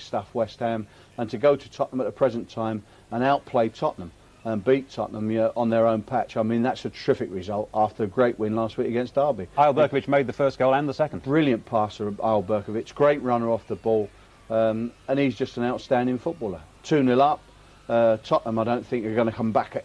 Staff West Ham, and to go to Tottenham at the present time and outplay Tottenham and beat Tottenham yeah, on their own patch. I mean, that's a terrific result after a great win last week against Derby. Eyal Berkovic made the first goal and the second. Brilliant passer, Eyal Berkovic. Great runner off the ball. Um, and he's just an outstanding footballer. 2 0 up. Uh, Tottenham, I don't think, are going to come back